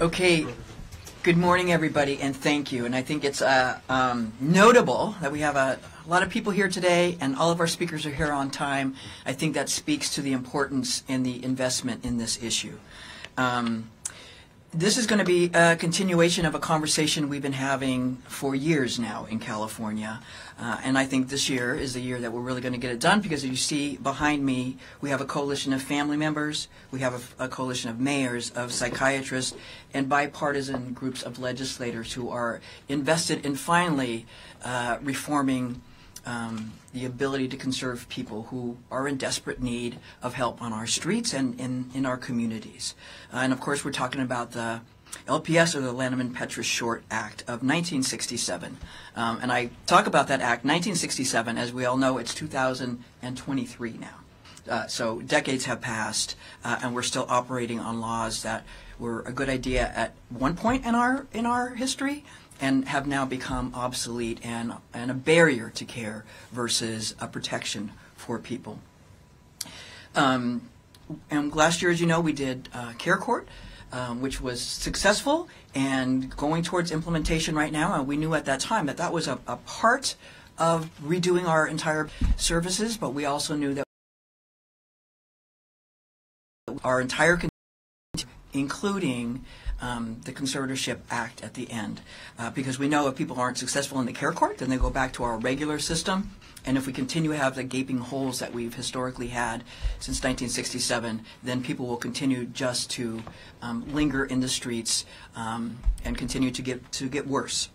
Okay, good morning, everybody, and thank you. And I think it's uh, um, notable that we have a, a lot of people here today, and all of our speakers are here on time. I think that speaks to the importance and the investment in this issue. Um, this is going to be a continuation of a conversation we've been having for years now in California. Uh, and I think this year is the year that we're really going to get it done because as you see behind me, we have a coalition of family members, we have a, a coalition of mayors, of psychiatrists, and bipartisan groups of legislators who are invested in finally uh, reforming um, the ability to conserve people who are in desperate need of help on our streets and in, in our communities. Uh, and of course, we're talking about the LPS or the Lanterman-Petris-Short Act of 1967. Um, and I talk about that act, 1967, as we all know, it's 2023 now. Uh, so decades have passed, uh, and we're still operating on laws that were a good idea at one point in our in our history, and have now become obsolete and, and a barrier to care versus a protection for people. Um, and last year, as you know, we did uh, Care Court, um, which was successful and going towards implementation right now. And we knew at that time that that was a, a part of redoing our entire services, but we also knew that our entire including um, the Conservatorship Act at the end. Uh, because we know if people aren't successful in the care court, then they go back to our regular system. And if we continue to have the gaping holes that we've historically had since 1967, then people will continue just to um, linger in the streets um, and continue to get to get worse.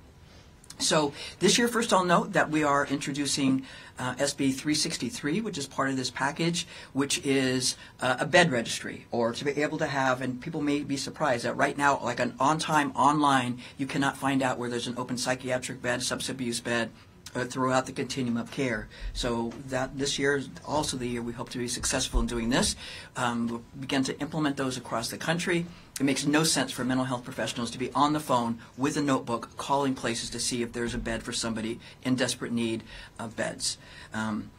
So this year, first I'll note that we are introducing uh, SB 363, which is part of this package, which is uh, a bed registry, or to be able to have, and people may be surprised that right now, like an on-time online, you cannot find out where there's an open psychiatric bed, substance abuse bed, uh, throughout the continuum of care. So that this year is also the year we hope to be successful in doing this. Um, we'll begin to implement those across the country. It makes no sense for mental health professionals to be on the phone with a notebook calling places to see if there's a bed for somebody in desperate need of beds. Um,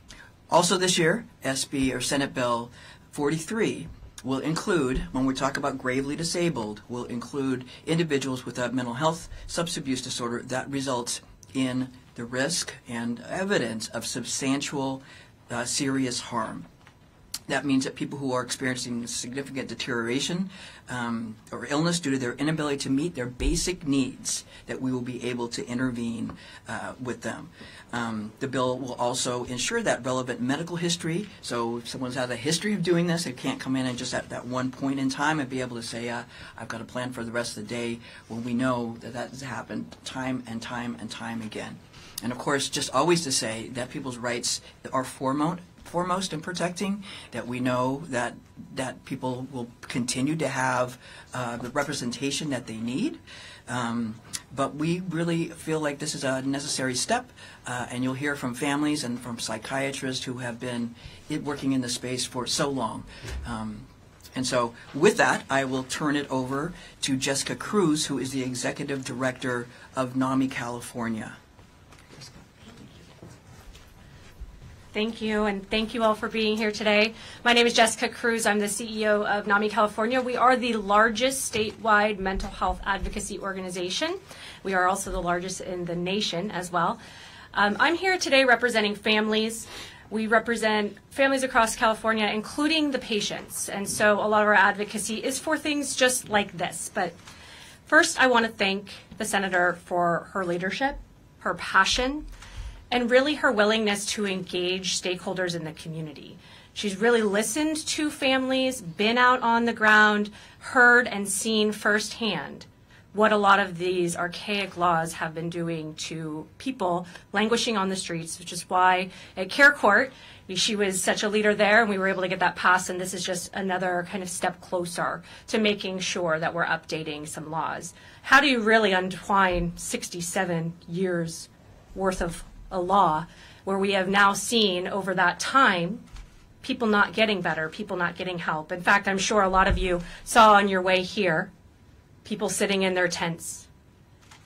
also this year, SB or Senate Bill 43 will include, when we talk about gravely disabled, will include individuals with a mental health substance abuse disorder that results in the risk and evidence of substantial uh, serious harm. That means that people who are experiencing significant deterioration um, or illness due to their inability to meet their basic needs, that we will be able to intervene uh, with them. Um, the bill will also ensure that relevant medical history. So if someone's had a history of doing this, they can't come in and just at that one point in time and be able to say, uh, I've got a plan for the rest of the day, when we know that that has happened time and time and time again. And of course, just always to say that people's rights are foremost, foremost in protecting, that we know that, that people will continue to have uh, the representation that they need. Um, but we really feel like this is a necessary step, uh, and you'll hear from families and from psychiatrists who have been working in the space for so long. Um, and so, with that, I will turn it over to Jessica Cruz, who is the executive director of NAMI California. Thank you, and thank you all for being here today. My name is Jessica Cruz. I'm the CEO of NAMI California. We are the largest statewide mental health advocacy organization. We are also the largest in the nation as well. Um, I'm here today representing families. We represent families across California, including the patients. And so a lot of our advocacy is for things just like this. But first, I want to thank the Senator for her leadership, her passion, and really her willingness to engage stakeholders in the community. She's really listened to families, been out on the ground, heard and seen firsthand what a lot of these archaic laws have been doing to people languishing on the streets, which is why at Care Court, she was such a leader there, and we were able to get that passed. And this is just another kind of step closer to making sure that we're updating some laws. How do you really untwine 67 years worth of a law where we have now seen over that time people not getting better, people not getting help. In fact, I'm sure a lot of you saw on your way here people sitting in their tents.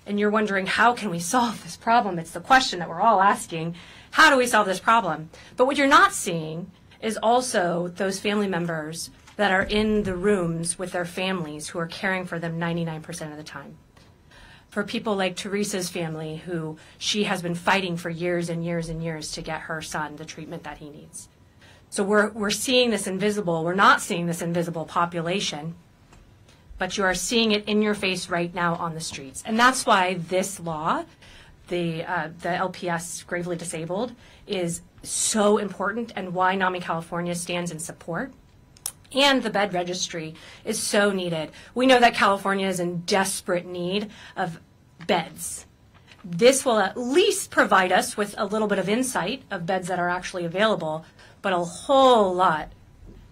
And you're wondering, how can we solve this problem? It's the question that we're all asking. How do we solve this problem? But what you're not seeing is also those family members that are in the rooms with their families who are caring for them 99% of the time. For people like Teresa's family, who she has been fighting for years and years and years to get her son the treatment that he needs. So we're, we're seeing this invisible, we're not seeing this invisible population, but you are seeing it in your face right now on the streets. And that's why this law, the, uh, the LPS gravely disabled, is so important and why NAMI California stands in support. And the bed registry is so needed. We know that California is in desperate need of beds. This will at least provide us with a little bit of insight of beds that are actually available, but a whole lot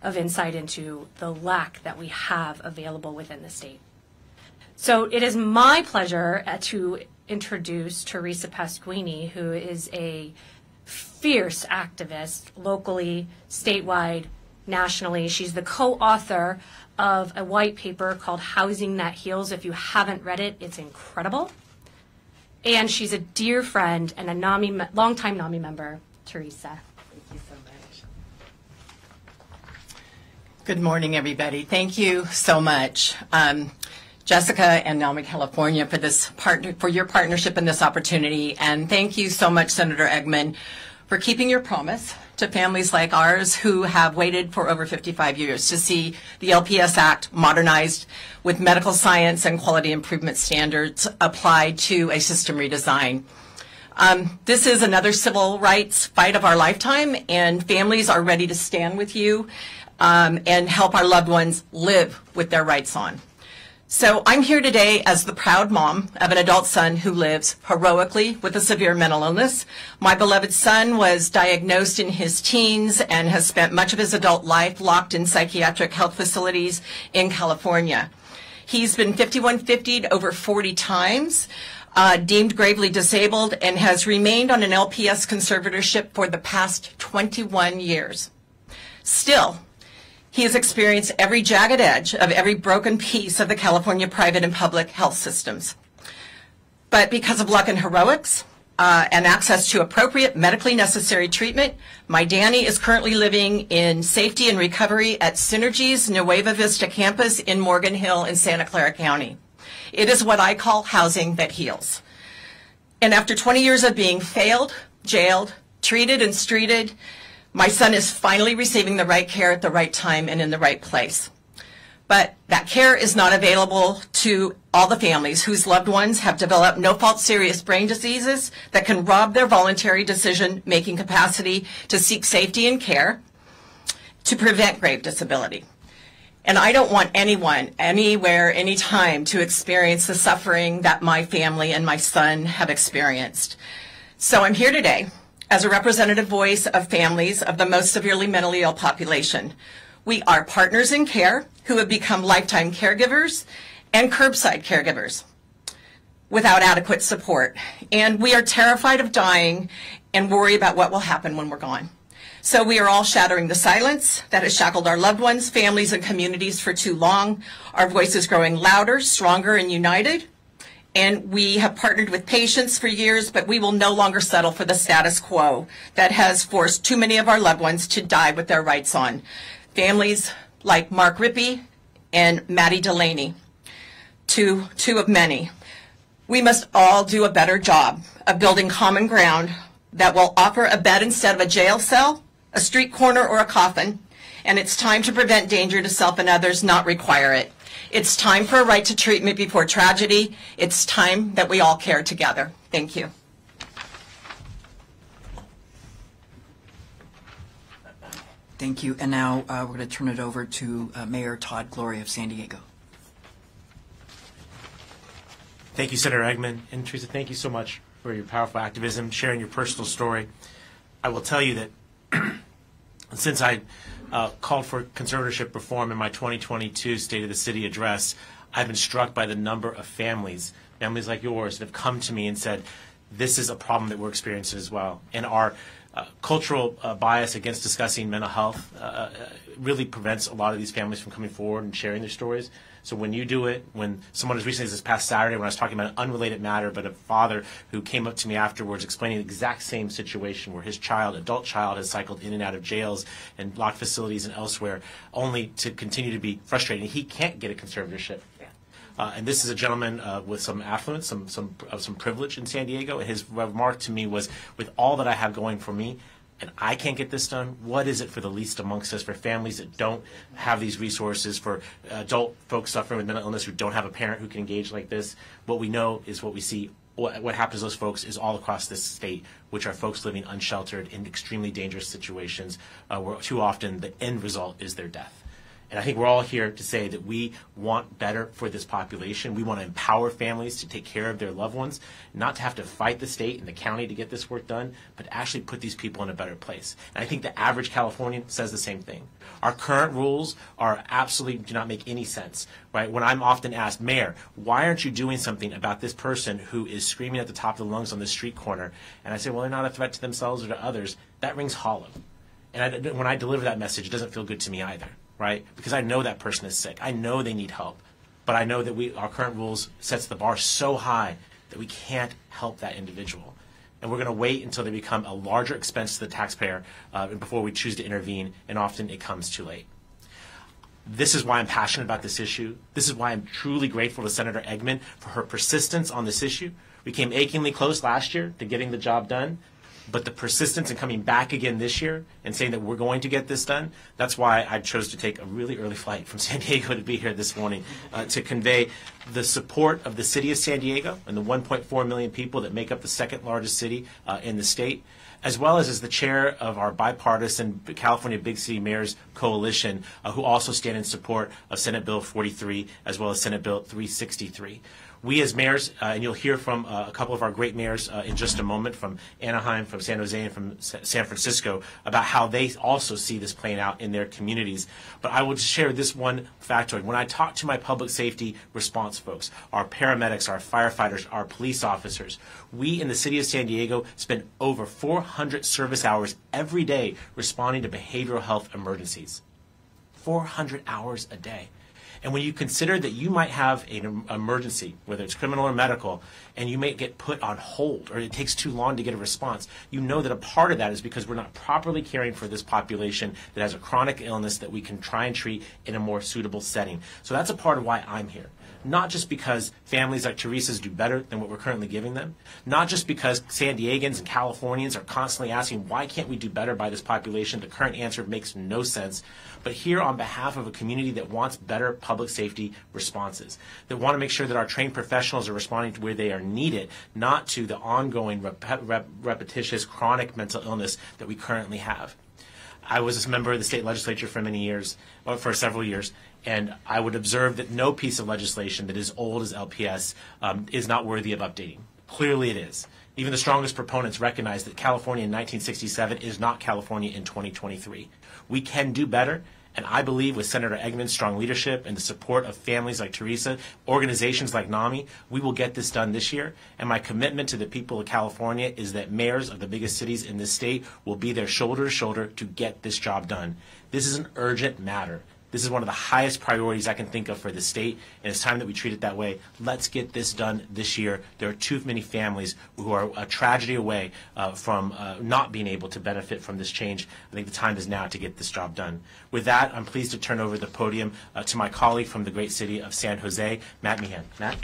of insight into the lack that we have available within the state. So it is my pleasure uh, to introduce Teresa Pasquini, who is a fierce activist locally, statewide, nationally. She's the co-author of a white paper called Housing That Heals. If you haven't read it, it's incredible. And she's a dear friend and a NAMI, me- longtime NAMI member, Teresa. Thank you so much. Good morning, everybody. Thank you so much, um, Jessica and NAMI California, for this partner for your partnership and this opportunity. And thank you so much, Senator Eggman, for keeping your promise to families like ours who have waited for over 55 years to see the LPS Act modernized with medical science and quality improvement standards applied to a system redesign. Um, this is another civil rights fight of our lifetime, and families are ready to stand with you um, and help our loved ones live with their rights on. So I'm here today as the proud mom of an adult son who lives heroically with a severe mental illness. My beloved son was diagnosed in his teens and has spent much of his adult life locked in psychiatric health facilities in California. He's been 5150'd over 40 times, uh, deemed gravely disabled, and has remained on an LPS conservatorship for the past 21 years. Still, he has experienced every jagged edge of every broken piece of the California private and public health systems. But because of luck and heroics uh, and access to appropriate medically necessary treatment, my Danny is currently living in safety and recovery at Synergy's Nueva Vista campus in Morgan Hill in Santa Clara County. It is what I call housing that heals. And after 20 years of being failed, jailed, treated, and streeted, my son is finally receiving the right care at the right time and in the right place. But that care is not available to all the families whose loved ones have developed no-fault serious brain diseases that can rob their voluntary decision-making capacity to seek safety and care to prevent grave disability. And I don't want anyone, anywhere, anytime, to experience the suffering that my family and my son have experienced. So I'm here today as a representative voice of families of the most severely mentally ill population. We are partners in care who have become lifetime caregivers and curbside caregivers without adequate support. And we are terrified of dying and worry about what will happen when we're gone. So we are all shattering the silence that has shackled our loved ones, families, and communities for too long. Our voices growing louder, stronger, and united and we have partnered with patients for years, but we will no longer settle for the status quo that has forced too many of our loved ones to die with their rights on. Families like Mark Rippey and Maddie Delaney, two, two of many. We must all do a better job of building common ground that will offer a bed instead of a jail cell, a street corner, or a coffin, and it's time to prevent danger to self and others, not require it. It's time for a right to treatment before tragedy. It's time that we all care together. Thank you. Thank you. And now uh, we're going to turn it over to uh, Mayor Todd Gloria of San Diego. Thank you, Senator Eggman. And Teresa, thank you so much for your powerful activism, sharing your personal story. I will tell you that since I uh, called for conservatorship reform in my 2022 State of the City address, I've been struck by the number of families, families like yours, that have come to me and said, this is a problem that we're experiencing as well. And our uh, cultural uh, bias against discussing mental health uh, uh, really prevents a lot of these families from coming forward and sharing their stories. So when you do it, when someone as recently as this past Saturday, when I was talking about an unrelated matter, but a father who came up to me afterwards explaining the exact same situation where his child, adult child, has cycled in and out of jails and locked facilities and elsewhere, only to continue to be frustrated. He can't get a conservatorship. Uh, and this is a gentleman uh, with some affluence, some some uh, some privilege in San Diego. His remark to me was, "With all that I have going for me, and I can't get this done, what is it for the least amongst us, for families that don't have these resources, for adult folks suffering with mental illness who don't have a parent who can engage like this? What we know is what we see. What, what happens to those folks is all across this state, which are folks living unsheltered in extremely dangerous situations, uh, where too often the end result is their death. And I think we're all here to say that we want better for this population. We want to empower families to take care of their loved ones, not to have to fight the state and the county to get this work done, but actually put these people in a better place. And I think the average Californian says the same thing. Our current rules are absolutely do not make any sense, right? When I'm often asked, Mayor, why aren't you doing something about this person who is screaming at the top of the lungs on the street corner? And I say, well, they're not a threat to themselves or to others. That rings hollow. And I, when I deliver that message, it doesn't feel good to me either right? Because I know that person is sick. I know they need help. But I know that we, our current rules sets the bar so high that we can't help that individual. And we're going to wait until they become a larger expense to the taxpayer uh, before we choose to intervene, and often it comes too late. This is why I'm passionate about this issue. This is why I'm truly grateful to Senator Eggman for her persistence on this issue. We came achingly close last year to getting the job done, but the persistence in coming back again this year and saying that we're going to get this done, that's why I chose to take a really early flight from San Diego to be here this morning uh, to convey the support of the city of San Diego and the 1.4 million people that make up the second largest city uh, in the state as well as as the chair of our bipartisan California Big City Mayors Coalition, uh, who also stand in support of Senate Bill 43 as well as Senate Bill 363 we as mayors, uh, and you'll hear from uh, a couple of our great mayors uh, in just a moment from Anaheim, from San Jose, and from San Francisco about how they also see this playing out in their communities. But I will share this one factoid. When I talk to my public safety response folks, our paramedics, our firefighters, our police officers, we in the city of San Diego spend over 400 service hours every day responding to behavioral health emergencies. 400 hours a day. And when you consider that you might have an emergency, whether it's criminal or medical, and you may get put on hold or it takes too long to get a response, you know that a part of that is because we're not properly caring for this population that has a chronic illness that we can try and treat in a more suitable setting. So that's a part of why I'm here not just because families like Teresa's do better than what we're currently giving them, not just because San Diegans and Californians are constantly asking, why can't we do better by this population? The current answer makes no sense. But here on behalf of a community that wants better public safety responses, that want to make sure that our trained professionals are responding to where they are needed, not to the ongoing rep- rep- repetitious chronic mental illness that we currently have. I was a member of the state legislature for many years, or for several years, and I would observe that no piece of legislation that is old as LPS um, is not worthy of updating. Clearly, it is. Even the strongest proponents recognize that California in 1967 is not California in 2023. We can do better, and I believe with Senator Eggman's strong leadership and the support of families like Teresa, organizations like NAMI, we will get this done this year. And my commitment to the people of California is that mayors of the biggest cities in this state will be there shoulder to shoulder to get this job done. This is an urgent matter. This is one of the highest priorities I can think of for the state, and it's time that we treat it that way. Let's get this done this year. There are too many families who are a tragedy away uh, from uh, not being able to benefit from this change. I think the time is now to get this job done. With that, I'm pleased to turn over the podium uh, to my colleague from the great city of San Jose, Matt Mahan. Matt?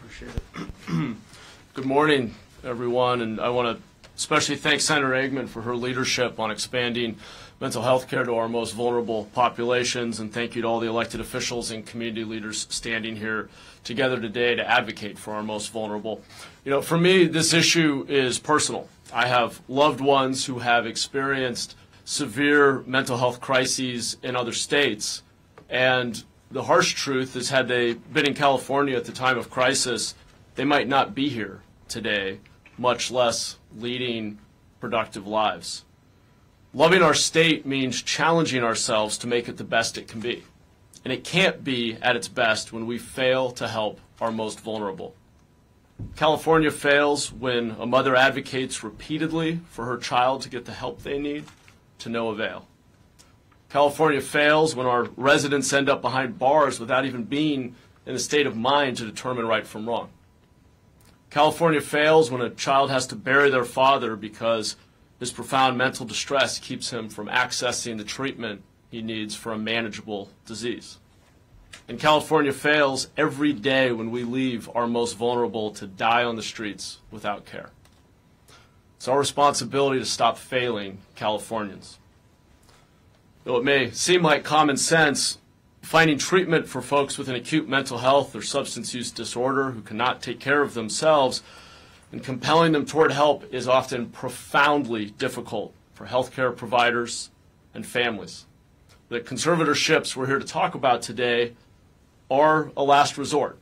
Appreciate it. Good morning, everyone, and I want to especially thank Senator Eggman for her leadership on expanding mental health care to our most vulnerable populations. And thank you to all the elected officials and community leaders standing here together today to advocate for our most vulnerable. You know, for me, this issue is personal. I have loved ones who have experienced severe mental health crises in other states. And the harsh truth is, had they been in California at the time of crisis, they might not be here today, much less leading productive lives. Loving our state means challenging ourselves to make it the best it can be. And it can't be at its best when we fail to help our most vulnerable. California fails when a mother advocates repeatedly for her child to get the help they need to no avail. California fails when our residents end up behind bars without even being in a state of mind to determine right from wrong. California fails when a child has to bury their father because his profound mental distress keeps him from accessing the treatment he needs for a manageable disease. And California fails every day when we leave our most vulnerable to die on the streets without care. It's our responsibility to stop failing Californians. Though it may seem like common sense, finding treatment for folks with an acute mental health or substance use disorder who cannot take care of themselves and compelling them toward help is often profoundly difficult for healthcare providers and families. The conservatorships we're here to talk about today are a last resort.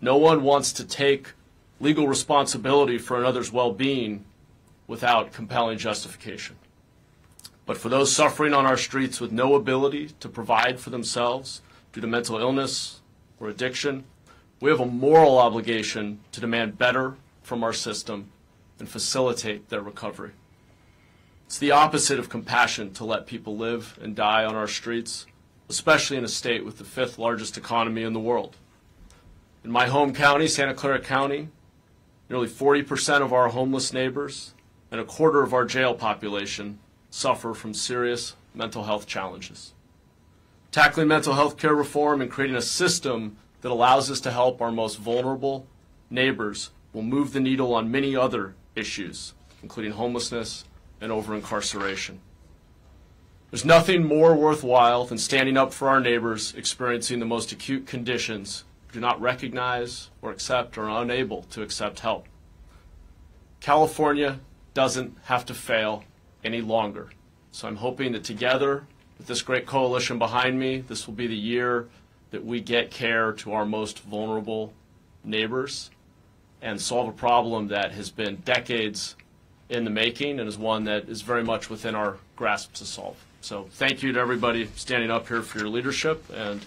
No one wants to take legal responsibility for another's well being without compelling justification. But for those suffering on our streets with no ability to provide for themselves due to mental illness or addiction, we have a moral obligation to demand better from our system and facilitate their recovery. It's the opposite of compassion to let people live and die on our streets, especially in a state with the fifth largest economy in the world. In my home county, Santa Clara County, nearly 40% of our homeless neighbors and a quarter of our jail population suffer from serious mental health challenges. Tackling mental health care reform and creating a system that allows us to help our most vulnerable neighbors will move the needle on many other issues, including homelessness and over incarceration. There's nothing more worthwhile than standing up for our neighbors experiencing the most acute conditions who do not recognize or accept or are unable to accept help. California doesn't have to fail any longer. So I'm hoping that together, with this great coalition behind me, this will be the year that we get care to our most vulnerable neighbors and solve a problem that has been decades in the making and is one that is very much within our grasp to solve. So thank you to everybody standing up here for your leadership and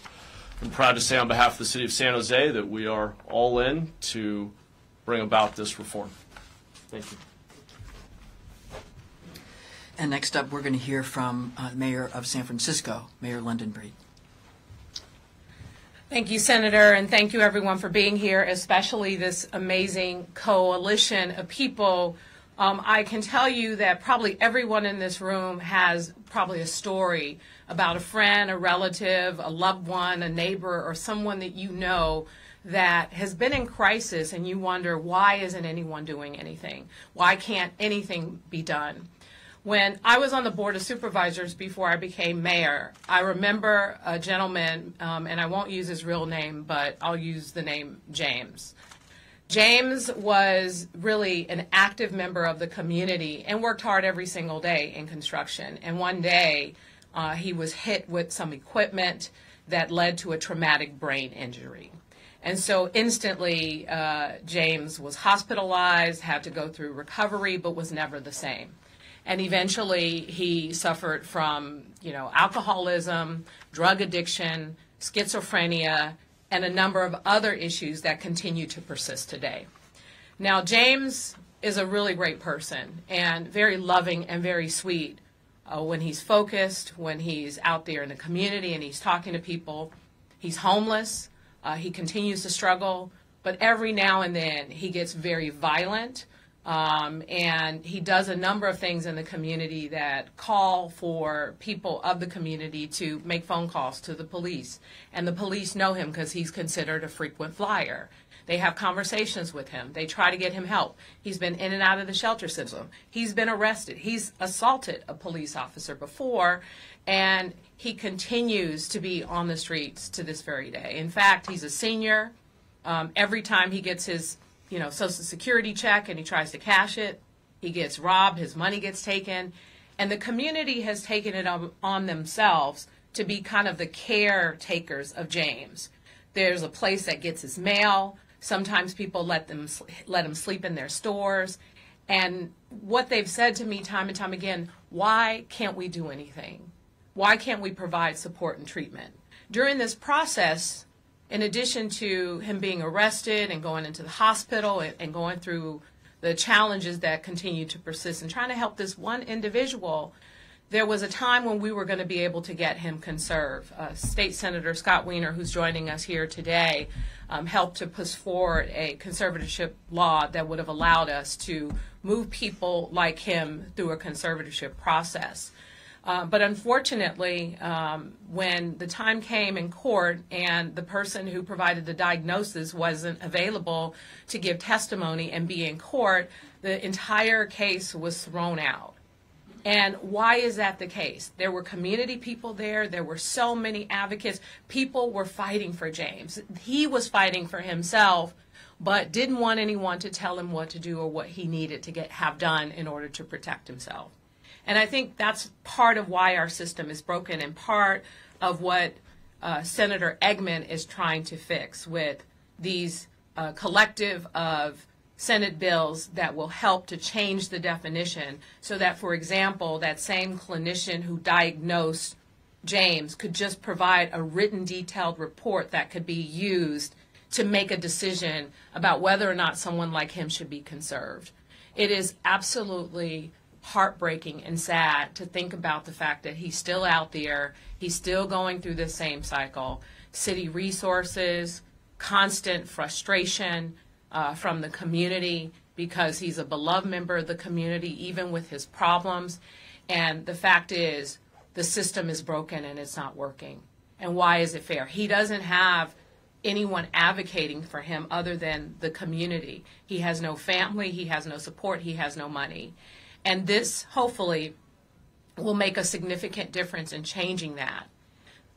I'm proud to say on behalf of the city of San Jose that we are all in to bring about this reform. Thank you. And next up, we're going to hear from uh, Mayor of San Francisco, Mayor London Breed. Thank you, Senator, and thank you everyone for being here, especially this amazing coalition of people. Um, I can tell you that probably everyone in this room has probably a story about a friend, a relative, a loved one, a neighbor, or someone that you know that has been in crisis and you wonder why isn't anyone doing anything? Why can't anything be done? When I was on the Board of Supervisors before I became mayor, I remember a gentleman, um, and I won't use his real name, but I'll use the name James. James was really an active member of the community and worked hard every single day in construction. And one day, uh, he was hit with some equipment that led to a traumatic brain injury. And so instantly, uh, James was hospitalized, had to go through recovery, but was never the same and eventually he suffered from you know alcoholism drug addiction schizophrenia and a number of other issues that continue to persist today. Now james is a really great person and very loving and very sweet uh, when he's focused when he's out there in the community and he's talking to people. He's homeless uh, he continues to struggle but every now and then he gets very violent um, and he does a number of things in the community that call for people of the community to make phone calls to the police. And the police know him because he's considered a frequent flyer. They have conversations with him. They try to get him help. He's been in and out of the shelter system. He's been arrested. He's assaulted a police officer before, and he continues to be on the streets to this very day. In fact, he's a senior. Um, every time he gets his you know, social security check and he tries to cash it. He gets robbed, his money gets taken. And the community has taken it on, on themselves to be kind of the caretakers of James. There's a place that gets his mail. Sometimes people let them let him sleep in their stores. And what they've said to me time and time again, why can't we do anything? Why can't we provide support and treatment? During this process, in addition to him being arrested and going into the hospital and, and going through the challenges that continue to persist and trying to help this one individual, there was a time when we were going to be able to get him conserved. Uh, State Senator Scott Wiener, who's joining us here today, um, helped to push forward a conservatorship law that would have allowed us to move people like him through a conservatorship process. Uh, but unfortunately, um, when the time came in court and the person who provided the diagnosis wasn't available to give testimony and be in court, the entire case was thrown out. And why is that the case? There were community people there. There were so many advocates. People were fighting for James. He was fighting for himself, but didn't want anyone to tell him what to do or what he needed to get have done in order to protect himself. And I think that's part of why our system is broken and part of what uh, Senator Eggman is trying to fix with these uh, collective of Senate bills that will help to change the definition so that, for example, that same clinician who diagnosed James could just provide a written detailed report that could be used to make a decision about whether or not someone like him should be conserved. It is absolutely heartbreaking and sad to think about the fact that he's still out there, he's still going through the same cycle. City resources, constant frustration uh, from the community because he's a beloved member of the community, even with his problems. And the fact is, the system is broken and it's not working. And why is it fair? He doesn't have anyone advocating for him other than the community. He has no family, he has no support, he has no money. And this, hopefully, will make a significant difference in changing that.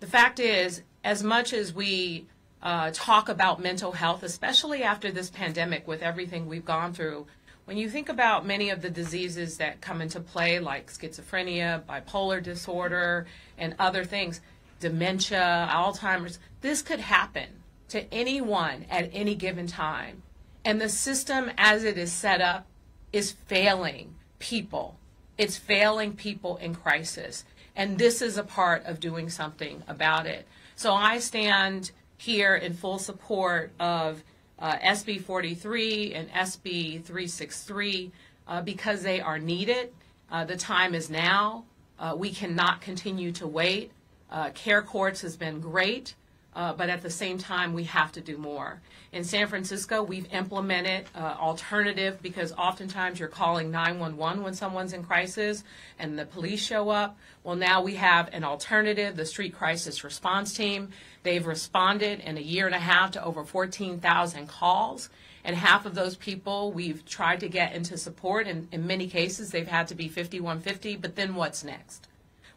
The fact is, as much as we uh, talk about mental health, especially after this pandemic with everything we've gone through, when you think about many of the diseases that come into play, like schizophrenia, bipolar disorder, and other things, dementia, Alzheimer's, this could happen to anyone at any given time. And the system as it is set up is failing people. It's failing people in crisis. And this is a part of doing something about it. So I stand here in full support of uh, SB 43 and SB 363 uh, because they are needed. Uh, the time is now. Uh, we cannot continue to wait. Uh, care courts has been great, uh, but at the same time, we have to do more. In San Francisco, we've implemented uh, alternative because oftentimes you're calling 911 when someone's in crisis and the police show up. Well, now we have an alternative, the Street Crisis Response Team. They've responded in a year and a half to over 14,000 calls. And half of those people we've tried to get into support. And in many cases, they've had to be 5150. But then what's next?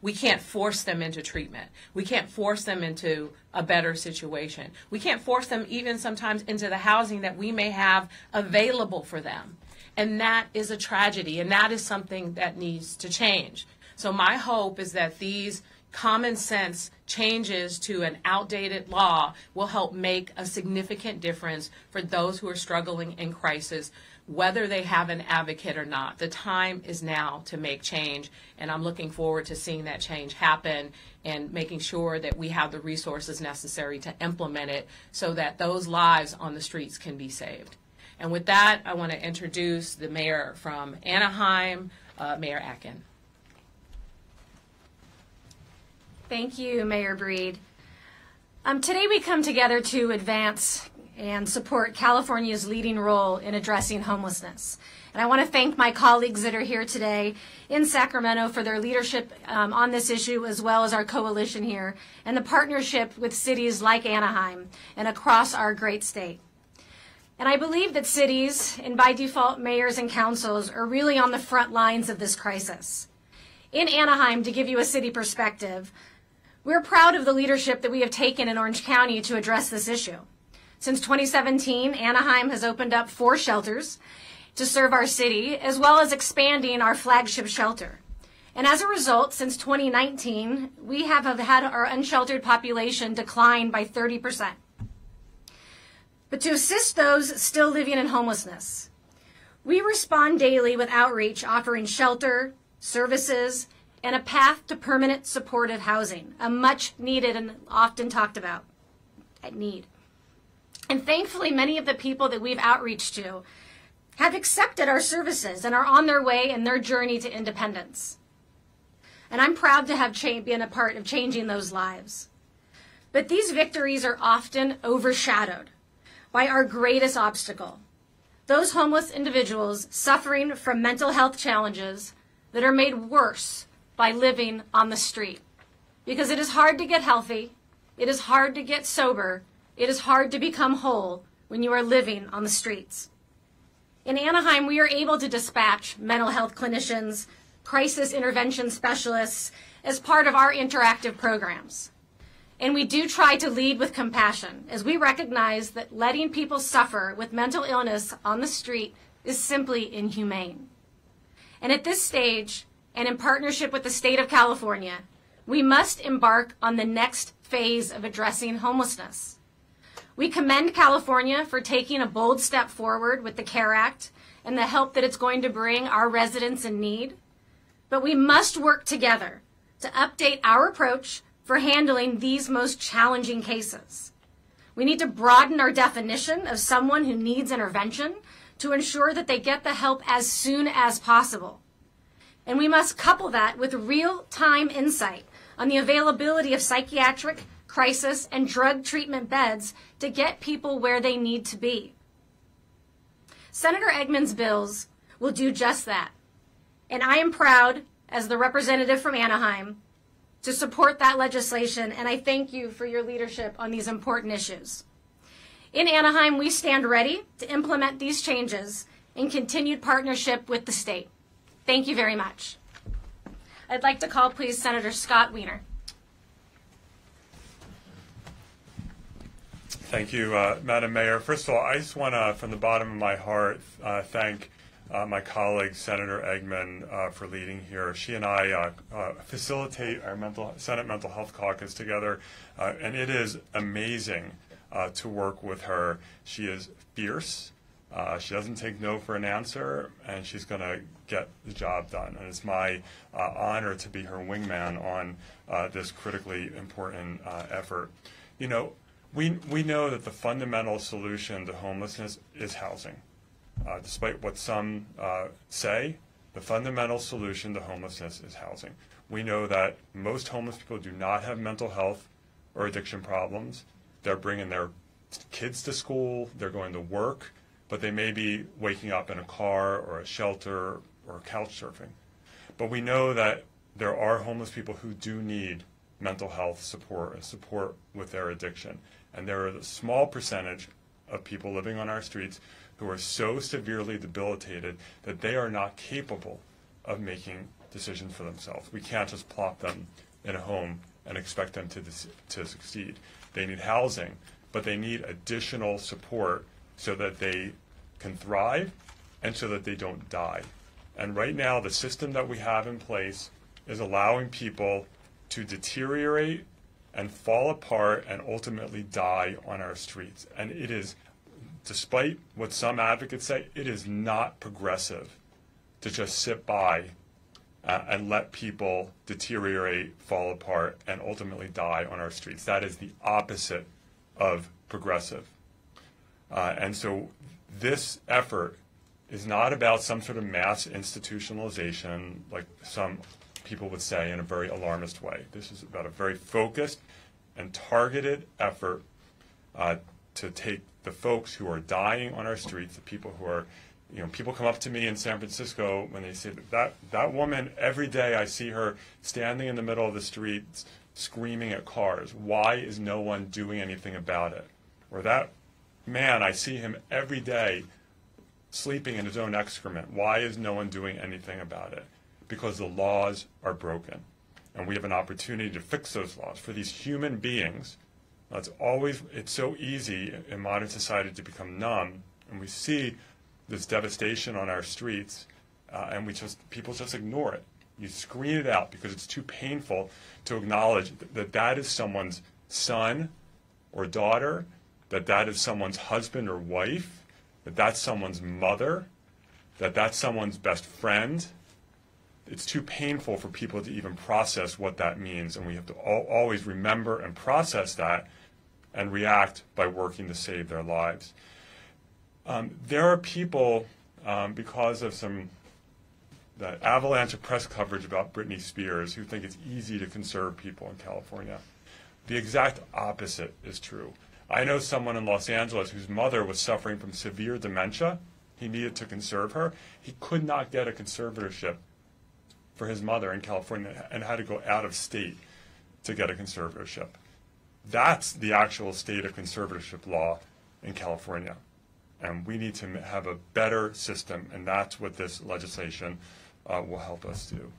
We can't force them into treatment. We can't force them into a better situation. We can't force them even sometimes into the housing that we may have available for them. And that is a tragedy, and that is something that needs to change. So, my hope is that these common sense changes to an outdated law will help make a significant difference for those who are struggling in crisis whether they have an advocate or not. The time is now to make change, and I'm looking forward to seeing that change happen and making sure that we have the resources necessary to implement it so that those lives on the streets can be saved. And with that, I want to introduce the mayor from Anaheim, uh, Mayor Aitken. Thank you, Mayor Breed. Um, today we come together to advance and support California's leading role in addressing homelessness. And I want to thank my colleagues that are here today in Sacramento for their leadership um, on this issue, as well as our coalition here and the partnership with cities like Anaheim and across our great state. And I believe that cities, and by default mayors and councils, are really on the front lines of this crisis. In Anaheim, to give you a city perspective, we're proud of the leadership that we have taken in Orange County to address this issue. Since 2017, Anaheim has opened up four shelters to serve our city, as well as expanding our flagship shelter. And as a result, since 2019, we have had our unsheltered population decline by 30%. But to assist those still living in homelessness, we respond daily with outreach offering shelter, services, and a path to permanent supportive housing, a much needed and often talked about need. And thankfully, many of the people that we've outreached to have accepted our services and are on their way in their journey to independence. And I'm proud to have cha- been a part of changing those lives. But these victories are often overshadowed by our greatest obstacle those homeless individuals suffering from mental health challenges that are made worse by living on the street. Because it is hard to get healthy, it is hard to get sober, it is hard to become whole when you are living on the streets. In Anaheim, we are able to dispatch mental health clinicians, crisis intervention specialists as part of our interactive programs. And we do try to lead with compassion as we recognize that letting people suffer with mental illness on the street is simply inhumane. And at this stage, and in partnership with the state of California, we must embark on the next phase of addressing homelessness. We commend California for taking a bold step forward with the CARE Act and the help that it's going to bring our residents in need. But we must work together to update our approach for handling these most challenging cases. We need to broaden our definition of someone who needs intervention to ensure that they get the help as soon as possible. And we must couple that with real time insight on the availability of psychiatric, crisis, and drug treatment beds to get people where they need to be. Senator Eggman's bills will do just that. And I am proud, as the representative from Anaheim, to support that legislation, and I thank you for your leadership on these important issues. In Anaheim, we stand ready to implement these changes in continued partnership with the state. Thank you very much. I'd like to call, please, Senator Scott Wiener. Thank you, uh, Madam Mayor. First of all, I just want to, from the bottom of my heart, uh, thank uh, my colleague Senator Eggman uh, for leading here. She and I uh, uh, facilitate our mental Senate Mental Health Caucus together, and it is amazing to work with her. She is fierce. she doesn't take no for an answer, and she's going to get the job done. And it's my honor to be her wingman on this critically important effort. You know, we, we know that the fundamental solution to homelessness is housing. Uh, despite what some uh, say, the fundamental solution to homelessness is housing. We know that most homeless people do not have mental health or addiction problems. They're bringing their kids to school, they're going to work, but they may be waking up in a car or a shelter or couch surfing. But we know that there are homeless people who do need mental health support and support with their addiction. And there are a small percentage of people living on our streets who are so severely debilitated that they are not capable of making decisions for themselves. We can't just plop them in a home and expect them to, to succeed. They need housing, but they need additional support so that they can thrive and so that they don't die. And right now, the system that we have in place is allowing people to deteriorate and fall apart and ultimately die on our streets. And it is despite what some advocates say, it is not progressive to just sit by uh, and let people deteriorate, fall apart, and ultimately die on our streets. That is the opposite of progressive. Uh, and so this effort is not about some sort of mass institutionalization, like some people would say in a very alarmist way. This is about a very focused and targeted effort uh, to take the folks who are dying on our streets, the people who are, you know, people come up to me in San Francisco when they say that that, that woman, every day I see her standing in the middle of the streets screaming at cars. Why is no one doing anything about it? Or that man, I see him every day sleeping in his own excrement. Why is no one doing anything about it? Because the laws are broken. And we have an opportunity to fix those laws for these human beings it's always it's so easy in modern society to become numb, and we see this devastation on our streets, uh, and we just people just ignore it. You screen it out because it's too painful to acknowledge that that is someone's son or daughter, that that is someone's husband or wife, that that's someone's mother, that that's someone's best friend. It's too painful for people to even process what that means, and we have to al- always remember and process that and react by working to save their lives. Um, there are people, um, because of some avalanche of press coverage about Britney Spears, who think it's easy to conserve people in California. The exact opposite is true. I know someone in Los Angeles whose mother was suffering from severe dementia. He needed to conserve her. He could not get a conservatorship for his mother in California and had to go out of state to get a conservatorship. That's the actual state of conservatorship law in California. And we need to have a better system, and that's what this legislation uh, will help us do.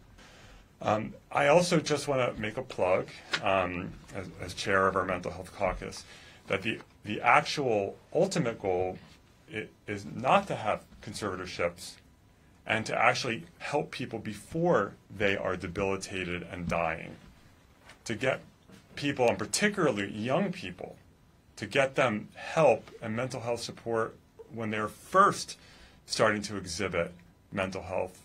Um, I also just want to make a plug, um, as, as, chair of our mental health caucus, that the, the actual ultimate goal is not to have conservatorships and to actually help people before they are debilitated and dying. To get people, and particularly young people, to get them help and mental health support when they're first starting to exhibit mental health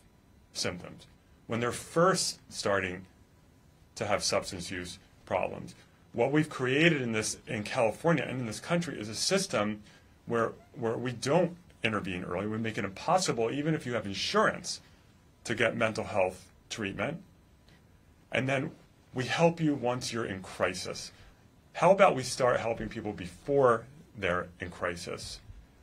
symptoms, when they're first starting to have substance use problems. What we've created in this in California and in this country is a system where where we don't intervene early. We make it impossible, even if you have insurance, to get mental health treatment. And then we help you once you're in crisis. How about we start helping people before they're in crisis?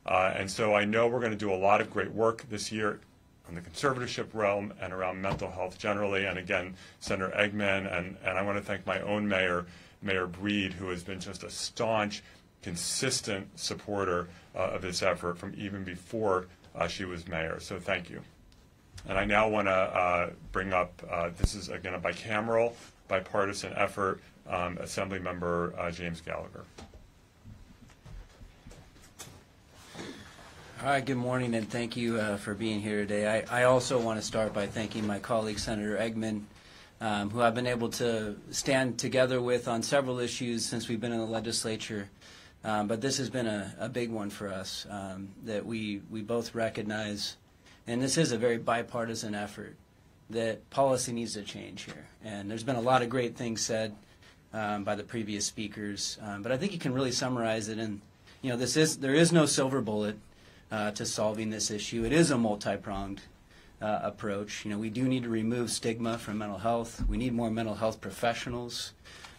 Uh, and so I know we're going to do a lot of great work this year in the conservatorship realm and around mental health generally. And again, Senator Eggman, and, and I want to thank my own mayor, Mayor Breed, who has been just a staunch, consistent supporter uh, of this effort from even before uh, she was mayor. So thank you. And I now want to uh, bring up uh, this is again a bicameral, bipartisan effort. Um, Assembly Member uh, James Gallagher. All right, good morning, and thank you uh, for being here today. I, I, also want to start by thanking my colleague, Senator Eggman, um, who I've been able to stand together with on several issues since we've been in the legislature. Um, but this has been a, a big one for us um, that we, we both recognize, and this is a very bipartisan effort, that policy needs to change here. And there's been a lot of great things said um, by the previous speakers, um, but I think you can really summarize it in, you know, this is there is no silver bullet uh, to solving this issue. It is a multi-pronged uh, approach. You know, we do need to remove stigma from mental health. We need more mental health professionals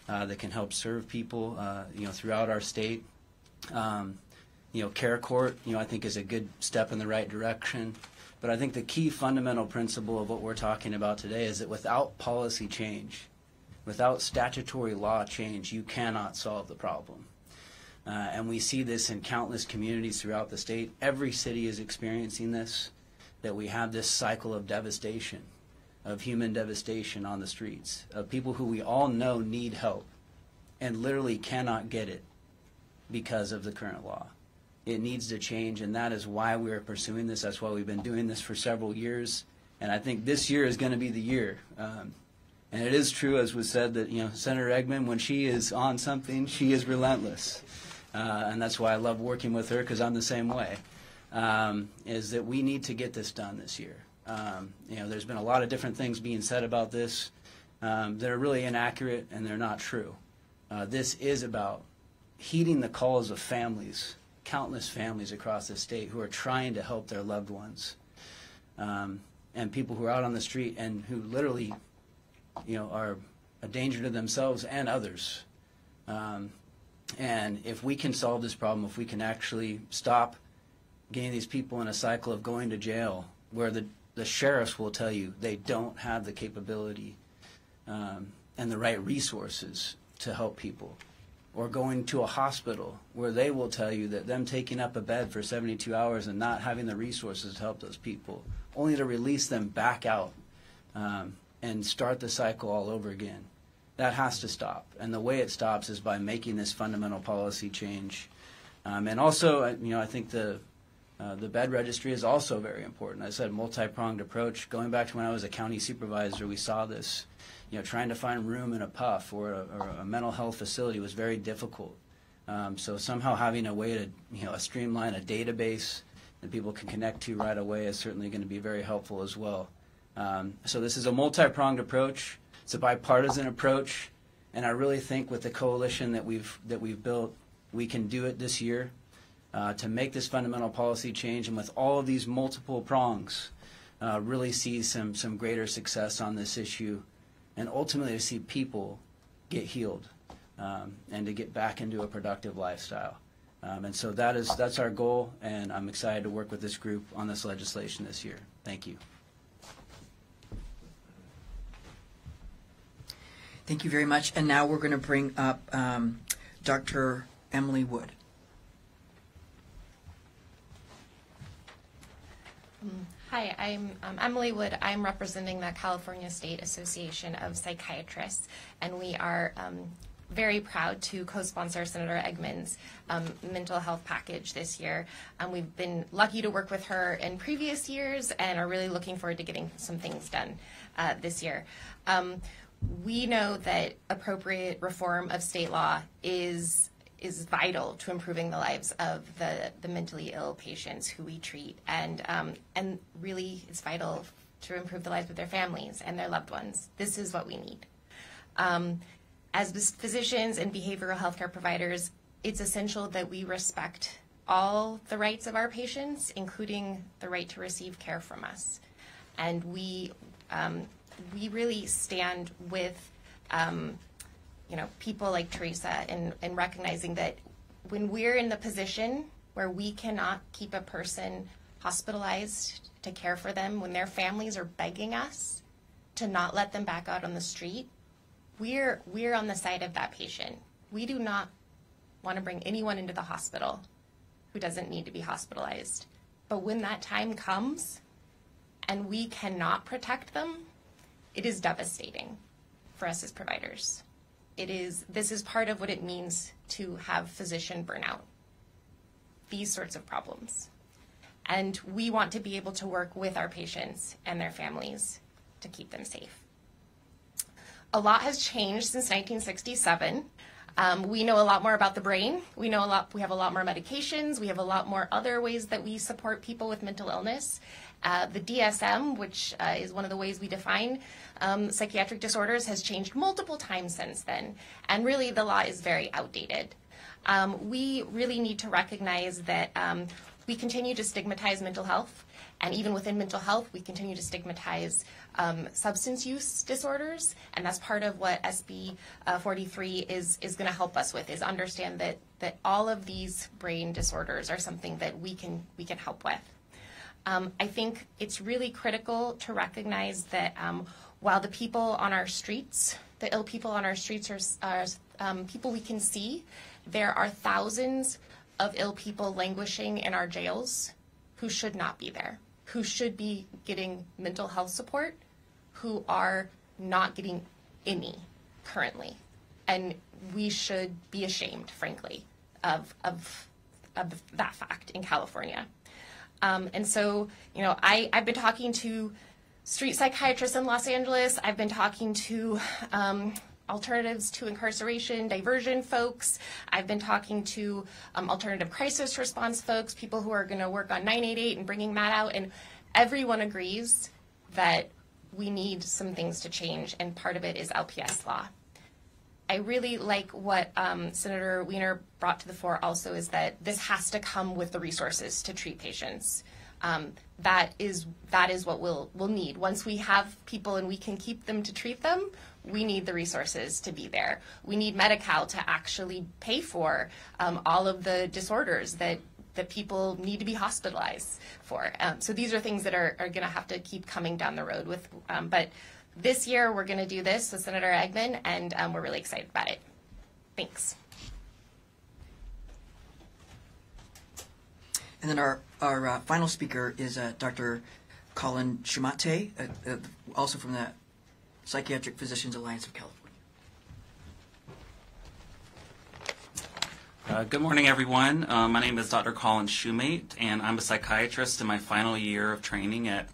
uh, that can help serve people, uh, you know, throughout our state. Um, you know, care court, you know, I think is a good step in the right direction. But I think the key fundamental principle of what we're talking about today is that without policy change, without statutory law change, you cannot solve the problem. Uh, and we see this in countless communities throughout the state. Every city is experiencing this, that we have this cycle of devastation, of human devastation on the streets, of people who we all know need help and literally cannot get it because of the current law. It needs to change, and that is why we are pursuing this. That's why we've been doing this for several years. And I think this year is going to be the year. Um, and it is true, as was said, that you know Senator Eggman, when she is on something, she is relentless uh, and that's why I love working with her because I'm the same way. Um, is that we need to get this done this year. Um, you know, there's been a lot of different things being said about this um, that are really inaccurate and they're not true. Uh, this is about heeding the calls of families, countless families across the state who are trying to help their loved ones, um, and people who are out on the street and who literally, you know, are a danger to themselves and others. Um, and if we can solve this problem, if we can actually stop getting these people in a cycle of going to jail, where the, the sheriffs will tell you they don't have the capability um, and the right resources to help people, or going to a hospital where they will tell you that them taking up a bed for 72 hours and not having the resources to help those people, only to release them back out um, and start the cycle all over again. That has to stop. And the way it stops is by making this fundamental policy change. Um, and also, you know, I think the uh, the bed registry is also very important. I said multi-pronged approach. Going back to when I was a county supervisor, we saw this. You know, trying to find room in a puff or a, or a mental health facility was very difficult. Um, so somehow having a way to, you know, streamline a database that people can connect to right away is certainly going to be very helpful as well. Um, so this is a multi-pronged approach. It's a bipartisan approach, and I really think with the coalition that we've that we've built we can do it this year uh, to make this fundamental policy change, and with all of these multiple prongs, uh, really see some some greater success on this issue, and ultimately to see people get healed um, and to get back into a productive lifestyle. Um, and so that is that's our goal, and I'm excited to work with this group on this legislation this year. Thank you. Thank you very much. And now we're going to bring up um, Dr. Emily Wood. Hi, I'm um, Emily Wood. I'm representing the California State Association of Psychiatrists, and we are um, very proud to co-sponsor Senator Eggman's um, mental health package this year. Um, we've been lucky to work with her in previous years and are really looking forward to getting some things done uh, this year. Um, we know that appropriate reform of state law is is vital to improving the lives of the, the mentally ill patients who we treat, and um, and really it's vital to improve the lives of their families and their loved ones. This is what we need. Um, as physicians and behavioral healthcare providers, it's essential that we respect all the rights of our patients, including the right to receive care from us. And we um, we really stand with um, you know people like Teresa and, in recognizing that when we're in the position where we cannot keep a person hospitalized to care for them, when their families are begging us to not let them back out on the street, we're we're on the side of that patient. We do not want to bring anyone into the hospital who doesn't need to be hospitalized. But when that time comes and we cannot protect them, it is devastating for us as providers. It is this is part of what it means to have physician burnout. These sorts of problems. And we want to be able to work with our patients and their families to keep them safe. A lot has changed since 1967. Um, we know a lot more about the brain. We know a lot. We have a lot more medications. We have a lot more other ways that we support people with mental illness. Uh, the DSM, which uh, is one of the ways we define um, psychiatric disorders, has changed multiple times since then, and really the law is very outdated. Um, we really need to recognize that um, we continue to stigmatize mental health, and even within mental health, we continue to stigmatize um, substance use disorders, and that's part of what SB uh, 43 is is going to help us with is understand that that all of these brain disorders are something that we can we can help with. Um, I think it's really critical to recognize that um, while the people on our streets, the ill people on our streets are, are um, people we can see, there are thousands of ill people languishing in our jails who should not be there, who should be getting mental health support, who are not getting any currently. And we should be ashamed, frankly, of, of, of that fact in California. Um, and so, you know, I, I've been talking to street psychiatrists in Los Angeles. I've been talking to um, alternatives to incarceration, diversion folks. I've been talking to um, alternative crisis response folks, people who are going to work on 988 and bringing that out. And everyone agrees that we need some things to change, and part of it is LPS law. I really like what um, Senator Wiener brought to the fore also is that this has to come with the resources to treat patients. Um, that is that is what we'll we'll need. Once we have people and we can keep them to treat them, we need the resources to be there. We need Medi-Cal to actually pay for um, all of the disorders that that people need to be hospitalized for. Um, so these are things that are, are going to have to keep coming down the road with. Um, but this year we're going to do this with Senator Eggman, and um, we're really excited about it. Thanks. And then our, our uh, final speaker is uh, Dr. Colin Shumate, uh, uh, also from the Psychiatric Physicians Alliance of California. Uh, good morning, everyone. Uh, my name is Dr. Colin Shoemate, and I'm a psychiatrist in my final year of training at,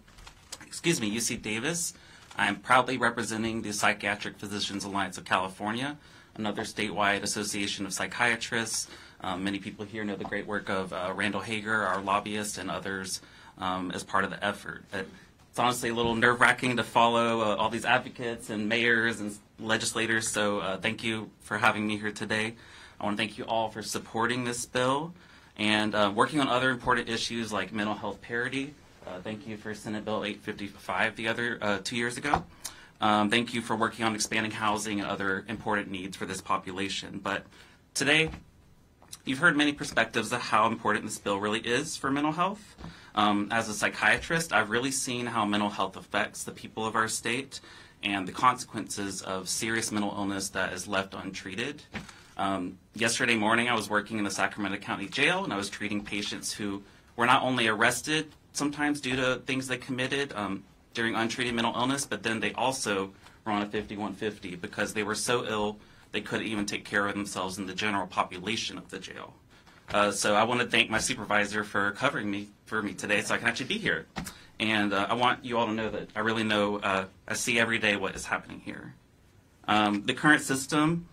excuse me, UC Davis. I'm proudly representing the Psychiatric Physicians Alliance of California, another statewide association of psychiatrists. Um, many people here know the great work of uh, Randall Hagar, our lobbyist, and others um, as part of the effort. It's honestly a little nerve wracking to follow uh, all these advocates and mayors and legislators, so uh, thank you for having me here today. I want to thank you all for supporting this bill and uh, working on other important issues like mental health parity. Uh, thank you for Senate Bill 855 the other uh, two years ago. Um, thank you for working on expanding housing and other important needs for this population. But today, you've heard many perspectives of how important this bill really is for mental health. Um, as a psychiatrist, I've really seen how mental health affects the people of our state and the consequences of serious mental illness that is left untreated. Um, yesterday morning, I was working in the Sacramento County Jail, and I was treating patients who were not only arrested sometimes due to things they committed um, during untreated mental illness, but then they also were on a 5150 because they were so ill they couldn't even take care of themselves in the general population of the jail. Uh, so I want to thank my supervisor for covering me for me today, so I can actually be here. And uh, I want you all to know that I really know uh, I see every day what is happening here. Um, the current system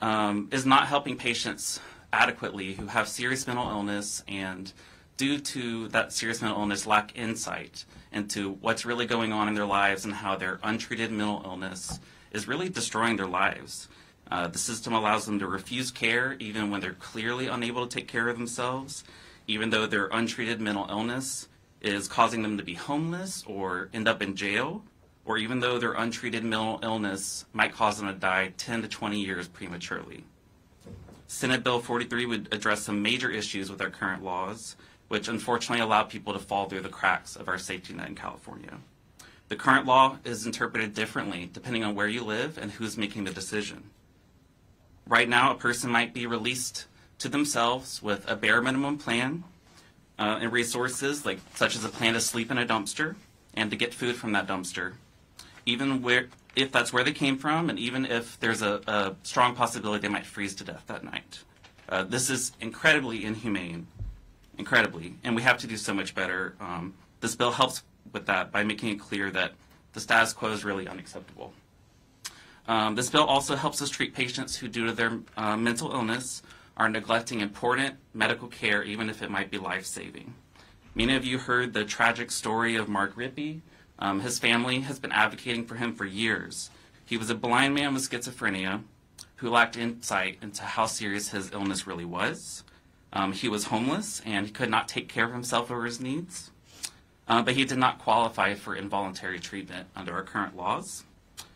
um, is not helping patients adequately who have serious mental illness and due to that serious mental illness lack insight into what's really going on in their lives and how their untreated mental illness is really destroying their lives. Uh, the system allows them to refuse care even when they're clearly unable to take care of themselves, even though their untreated mental illness is causing them to be homeless or end up in jail, or even though their untreated mental illness might cause them to die 10 to 20 years prematurely. Senate Bill 43 would address some major issues with our current laws, which unfortunately allow people to fall through the cracks of our safety net in California. The current law is interpreted differently depending on where you live and who's making the decision. Right now, a person might be released to themselves with a bare minimum plan uh, and resources, like such as a plan to sleep in a dumpster and to get food from that dumpster, even where if that's where they came from, and even if there's a, a strong possibility they might freeze to death that night. Uh, this is incredibly inhumane, incredibly, and we have to do so much better. Um, this bill helps with that by making it clear that the status quo is really unacceptable. Um, this bill also helps us treat patients who, due to their uh, mental illness, are neglecting important medical care, even if it might be life saving. Many of you heard the tragic story of Mark Rippey. Um, his family has been advocating for him for years. He was a blind man with schizophrenia who lacked insight into how serious his illness really was. Um, he was homeless and he could not take care of himself or his needs. Uh, but he did not qualify for involuntary treatment under our current laws.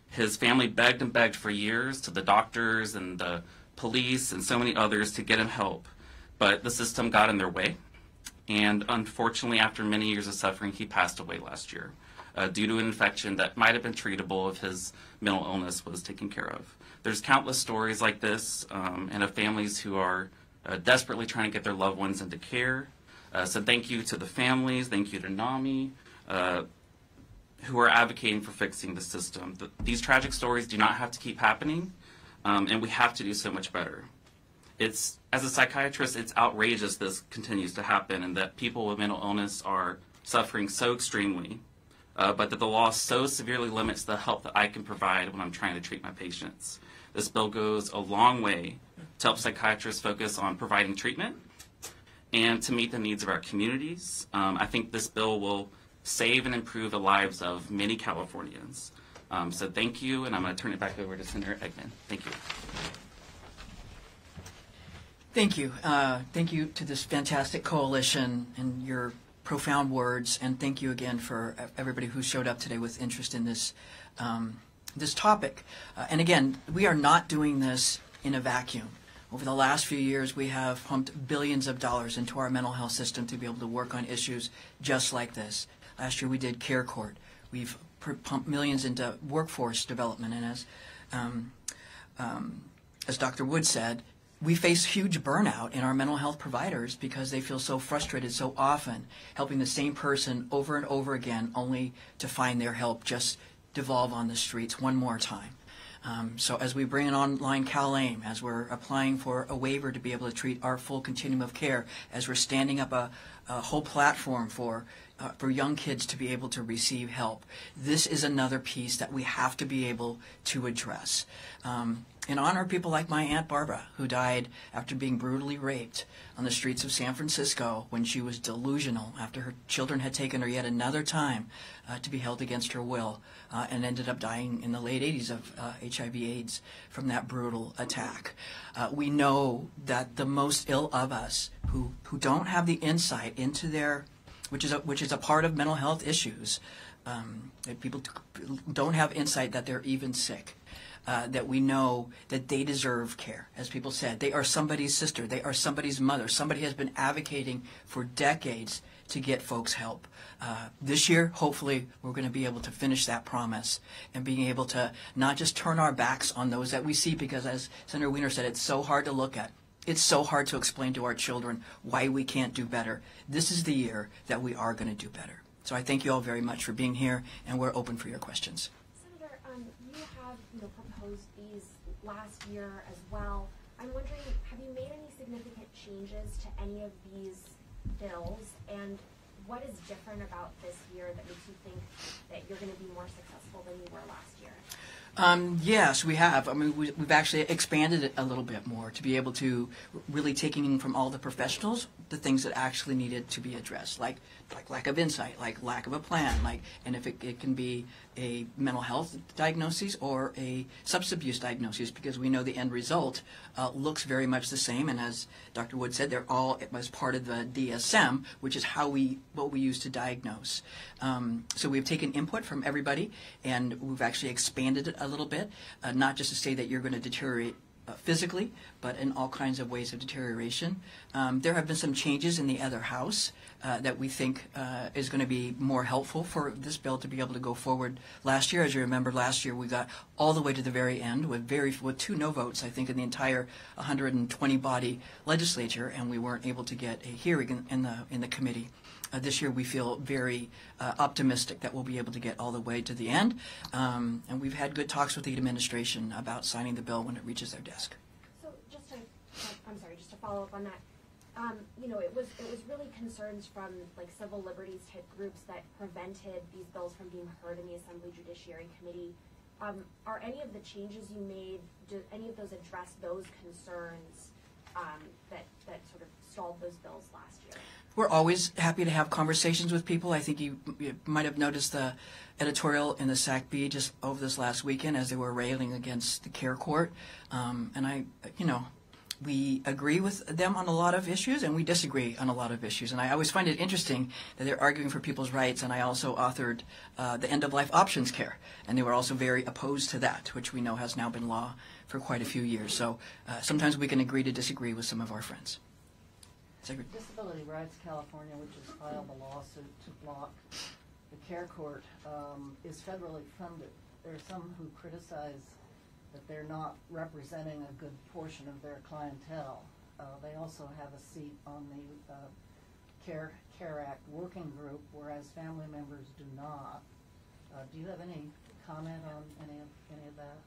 His family begged and begged for years to the doctors and the police and so many others to get him help, but the system got in their way. And unfortunately, after many years of suffering, he passed away last year uh, due to an infection that might have been treatable if his mental illness was taken care of. There's countless stories like this, um, and of families who are uh, desperately trying to get their loved ones into care. Uh, so thank you to the families, thank you to NAMI, uh, who are advocating for fixing the system. The, these tragic stories do not have to keep happening, um, and we have to do so much better. It's as a psychiatrist, it's outrageous this continues to happen, and that people with mental illness are suffering so extremely, uh, but that the law so severely limits the help that I can provide when I'm trying to treat my patients. This bill goes a long way to help psychiatrists focus on providing treatment and to meet the needs of our communities. Um, I think this bill will save and improve the lives of many Californians. Um, so thank you, and I'm going to turn it back over to Senator Eggman. Thank you. Thank you. Uh, thank you to this fantastic coalition and your profound words, and thank you again for everybody who showed up today with interest in this um, this topic. Uh, and again, we are not doing this in a vacuum. Over the last few years, we have pumped billions of dollars into our mental health system to be able to work on issues just like this. Last year, we did Care Court. We've pumped millions into workforce development, and as um, um, as Dr. Wood said, we face huge burnout in our mental health providers because they feel so frustrated so often helping the same person over and over again only to find their help just devolve on the streets one more time. Um, so as we bring in online CalAIM, as we're applying for a waiver to be able to treat our full continuum of care, as we're standing up a, a whole platform for uh, for young kids to be able to receive help, this is another piece that we have to be able to address. Um, in honor of people like my Aunt Barbara, who died after being brutally raped on the streets of San Francisco when she was delusional after her children had taken her yet another time uh, to be held against her will uh, and ended up dying in the late 80s of uh, HIV/AIDS from that brutal attack. Uh, we know that the most ill of us, who who don't have the insight into their, which is a, which is a part of mental health issues, um, that people don't have insight that they're even sick uh, that we know that they deserve care. As people said, they are somebody's sister, they are somebody's mother. Somebody has been advocating for decades to get folks help. Uh, this year, hopefully, we're going to be able to finish that promise and being able to not just turn our backs on those that we see, because as Senator Wiener said, it's so hard to look at. It's so hard to explain to our children why we can't do better. This is the year that we are going to do better. So I thank you all very much for being here, and we're open for your questions. Senator, um, you have you know proposed these last year as well. I'm wondering, have you made any significant changes to any of these bills, and what is different about this year that makes you think that you're going to be more successful than you were last year? Um, yes, we have. I mean, we, we've actually expanded it a little bit more to be able to really taking in from all the professionals the things that actually needed to be addressed, like like lack of insight, like lack of a plan, like and if it, it can be a mental health diagnosis or a substance abuse diagnosis, because we know the end result uh, looks very much the same. And as Dr. Wood said, they're all as part of the DSM, which is how we what we use to diagnose. Um, so we've taken input from everybody, and we've actually expanded it a little bit, uh, not just to say that you're going to deteriorate uh, physically, but in all kinds of ways of deterioration. Um, there have been some changes in the other house uh, that we think uh, is going to be more helpful for this bill to be able to go forward. Last year, as you remember, last year we got all the way to the very end with very with two no votes, I think, in the entire 120 body legislature, and we weren't able to get a hearing in, in the in the committee. Uh, this year, we feel very uh, optimistic that we'll be able to get all the way to the end. Um, and we've had good talks with the administration about signing the bill when it reaches their desk. So just to, I'm sorry, just to follow up on that, um, you know, it was it was really concerns from like civil liberties type groups that prevented these bills from being heard in the Assembly Judiciary Committee. Um, are any of the changes you made, do any of those address those concerns um, that that sort of stalled those bills last year? We're always happy to have conversations with people. I think you, you might have noticed the editorial in the Sac Bee just over this last weekend as they were railing against the care court. Um, and I, you know, we agree with them on a lot of issues and we disagree on a lot of issues. And I always find it interesting that they're arguing for people's rights. And I also authored uh, the end of life options care. And they were also very opposed to that, which we know has now been law for quite a few years. So uh, sometimes we can agree to disagree with some of our friends. Secret- Disability Rights California, which has filed a lawsuit to block the care court, um, is federally funded. There are some who criticize that they're not representing a good portion of their clientele. Uh, they also have a seat on the uh, Care, Care Act Working Group, whereas family members do not. Uh, do you have any comment on any of, any of that?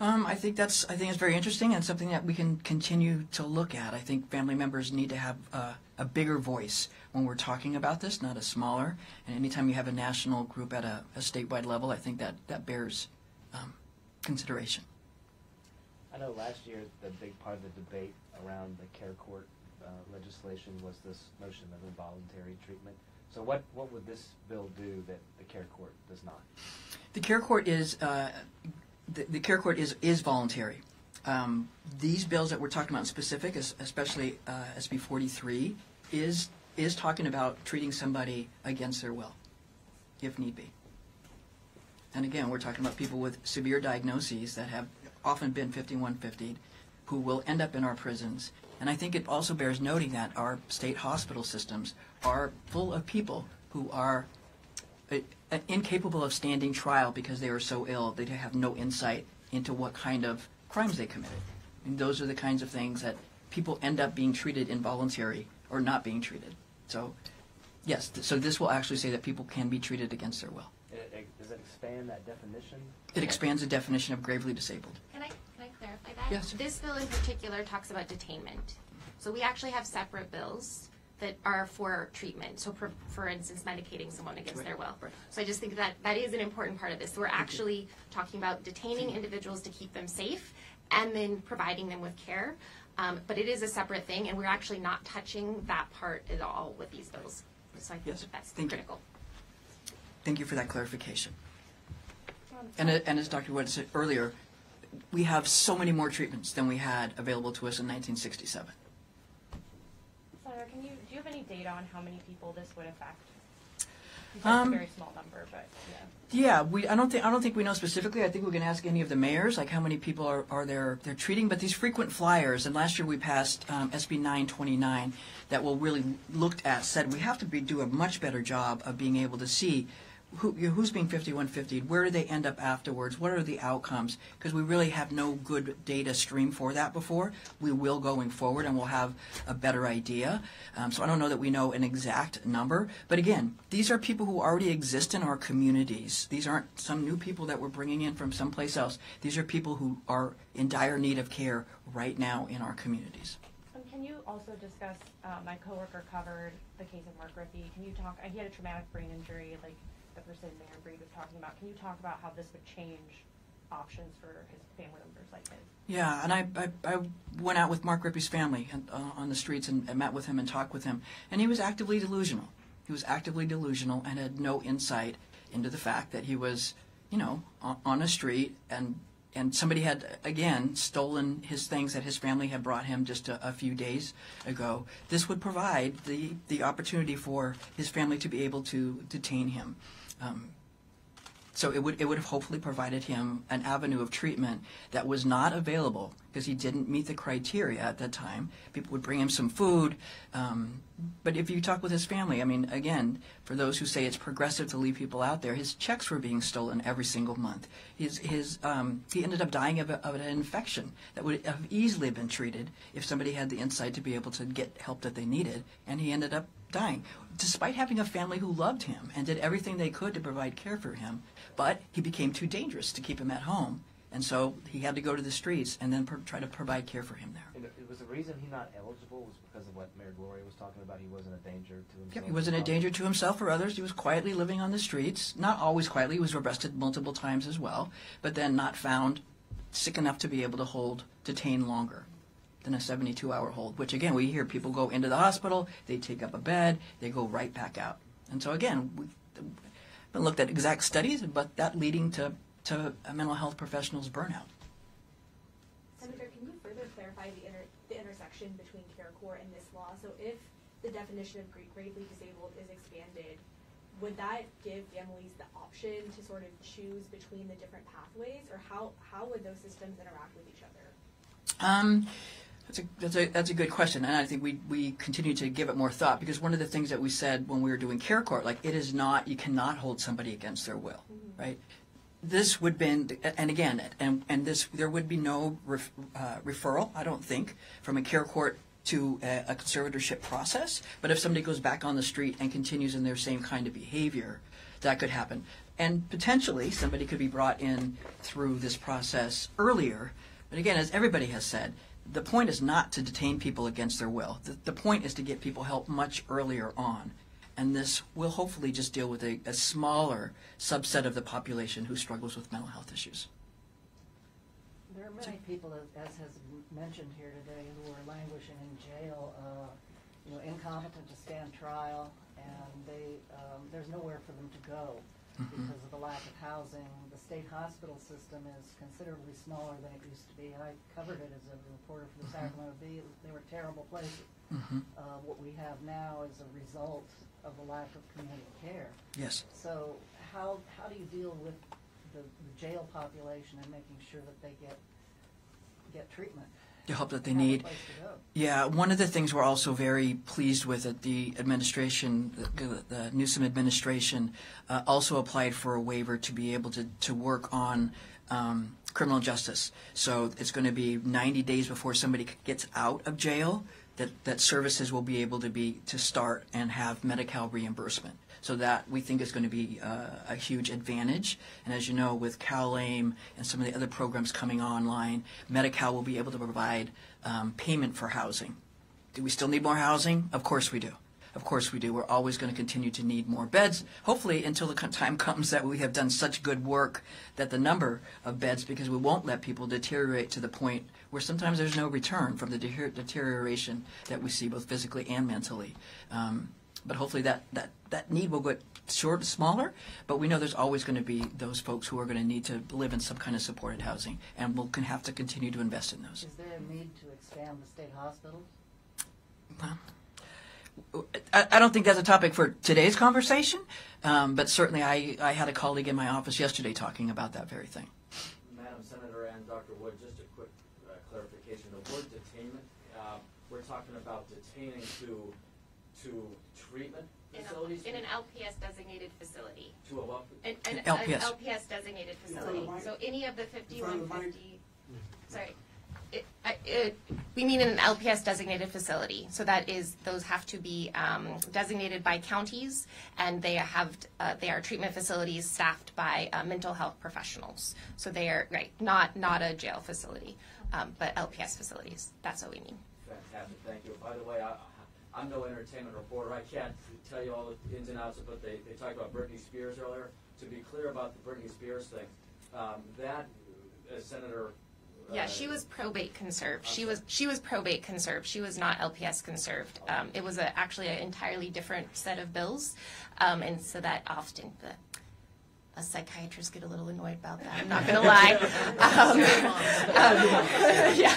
Um, I think that's I think it's very interesting and something that we can continue to look at. I think family members need to have uh, a bigger voice when we're talking about this, not a smaller. And anytime you have a national group at a, a statewide level, I think that that bears um, consideration. I know last year the big part of the debate around the care court uh, legislation was this notion of involuntary treatment. So what, what would this bill do that the care court does not? The care court is uh, the, the care court is is voluntary. Um, these bills that we're talking about in specific, especially uh, SB 43, is is talking about treating somebody against their will, if need be. And again, we're talking about people with severe diagnoses that have often been 5150, who will end up in our prisons. And I think it also bears noting that our state hospital systems are full of people who are uh, incapable of standing trial because they are so ill they have no insight into what kind of crimes they committed. And those are the kinds of things that people end up being treated involuntary or not being treated. So, yes, th- so this will actually say that people can be treated against their will. It, it, does it expand that definition? It expands the definition of gravely disabled. Can I, can I clarify that? Yes. This bill in particular talks about detainment. So we actually have separate bills that are for treatment. So for, for instance, medicating someone against Right, their will. right. So I just think that that is an important part of this. We're actually talking about detaining individuals to keep them safe and then providing them with care. Um, but it is a separate thing, and we're actually not touching that part at all with these bills. So I think Yes, that that's thank you. critical. Thank you for that clarification. And, and as Dr. Wood said earlier, we have so many more treatments than we had available to us in 1967. Senator, can you, do you have any data on how many people this would affect? It's Um, a very small number, but, yeah. Yeah, we, I don't think, I don't think we know specifically. I think we can ask any of the mayors, like how many people are, are there, they're treating, but these frequent flyers, and last year we passed, um, SB nine twenty-nine, that will really looked at, said we have to be, do a much better job of being able to see who, who's being fifty-one fifty, where do they end up afterwards, what are the outcomes? Because we really have no good data stream for that before. We will going forward, and we'll have a better idea. Um, so I don't know that we know an exact number, but again, these are people who already exist in our communities. These aren't some new people that we're bringing in from someplace else. These are people who are in dire need of care right now in our communities. Um, can you also discuss, uh, my coworker covered the case of Mark Rippey. Can you talk, he had a traumatic brain injury, like the person Mayor Breed was talking about. Can you talk about how this would change options for his family members like his? Yeah, and I, I, I went out with Mark Rippey's family and, uh, on the streets and, and met with him and talked with him, and he was actively delusional. He was actively delusional and had no insight into the fact that he was, you know, on, on a street and and somebody had again stolen his things that his family had brought him just a, a few days ago. This would provide the the opportunity for his family to be able to detain him. Um, so it would it would have hopefully provided him an avenue of treatment that was not available because he didn't meet the criteria at that time. People would bring him some food, um, but if you talk with his family, I mean, again, for those who say it's progressive to leave people out there, his checks were being stolen every single month. His his um, he ended up dying of, a, of an infection that would have easily been treated if somebody had the insight to be able to get help that they needed, and he ended up dying, despite having a family who loved him and did everything they could to provide care for him. But he became too dangerous to keep him at home, and so he had to go to the streets and then try to provide care for him there. And it was the reason he's not eligible was because of what Mayor Gloria was talking about. He wasn't a danger to himself. He wasn't a danger to himself or others. He was quietly living on the streets. Not always quietly. He was arrested multiple times as well, but then not found sick enough to be able to hold, detain longer than a 72-hour hold, which again, we hear people go into the hospital, they take up a bed, they go right back out. And so again, we haven't looked at exact studies, but that leading to, to a mental health professionals burnout. Senator, can you further clarify the inter, the intersection between Care Court and this law? So if the definition of gra- gravely disabled is expanded, would that give families the option to sort of choose between the different pathways, or how, how would those systems interact with each other? Um, that's a, that's a that's a good question, and I think we we continue to give it more thought because one of the things that we said when we were doing care court, like it is not you cannot hold somebody against their will, right? This would been, and again, and and this there would be no ref, uh, referral, I don't think, from a care court to a, a conservatorship process. But if somebody goes back on the street and continues in their same kind of behavior, that could happen, and potentially somebody could be brought in through this process earlier. But again, as everybody has said, the point is not to detain people against their will. The, the point is to get people help much earlier on. And this will hopefully just deal with a, a smaller subset of the population who struggles with mental health issues. There are many people, as- as has been mentioned here today, who are languishing in jail, uh, you know, incompetent to stand trial, and they, um, there's nowhere for them to go Mhm. because of the lack of housing. The state hospital system is considerably smaller than it used to be. I covered it as a reporter for the Mhm. Sacramento Bee. It was- They were terrible places. Mhm. Uh, What we have now is a result of the lack of community care. Yes. So how, how do you deal with the the jail population and making sure that they get, get treatment? The help that they need. Yeah, one of the things we're also very pleased with that the administration, the, the Newsom administration, uh, also applied for a waiver to be able to, to work on um, criminal justice. So it's going to be 90 days before somebody gets out of jail that, that services will be able to be to start and have Medi-Cal reimbursement. So that we think is going to be uh, a huge advantage. And as you know, with CalAIM and some of the other programs coming online, Medi-Cal will be able to provide um, payment for housing. Do we still need more housing? Of course we do. Of course we do. We're always going to continue to need more beds, hopefully until the time comes that we have done such good work that the number of beds, because we won't let people deteriorate to the point where sometimes there's no return from the deter- deterioration that we see both physically and mentally. Um, but hopefully that, that, that need will get short, smaller, but we know there's always going to be those folks who are going to need to live in some kind of supported housing, and we'll can have to continue to invest in those. Is there a need to expand the state hospitals? I, I don't think that's a topic for today's conversation, um, but certainly I, I had a colleague in my office yesterday talking about that very thing. Madam Senator and Dr. Wood, just a quick uh, clarification. The word detainment, uh, we're talking about detaining to, to treatment In facilities? a- in an LPS designated facility. To a what? An, an, An an LPS. LPS designated In front of facility. the So any of the front of the mic. fifty, sorry. It, I- it, we mean in an LPS designated facility. So that is, those have to be um, designated by counties, and they have, uh, they are treatment facilities staffed by uh, mental health professionals. So they are, right, not, not a jail facility, um, but LPS facilities. That's what we mean. Fantastic, thank you. By the way, I, I'm no entertainment reporter. I can't tell you all the ins and outs, but they, they talked about Britney Spears earlier. To be clear about the Britney Spears thing, um, that, uh, Senator. Yeah, uh, she was probate conserved. She was she was probate conserved. She was not LPS conserved. Um, it was a, actually an entirely different set of bills, um, and so that often the us psychiatrists get a little annoyed about that. I'm not going to lie. Um, um, yeah,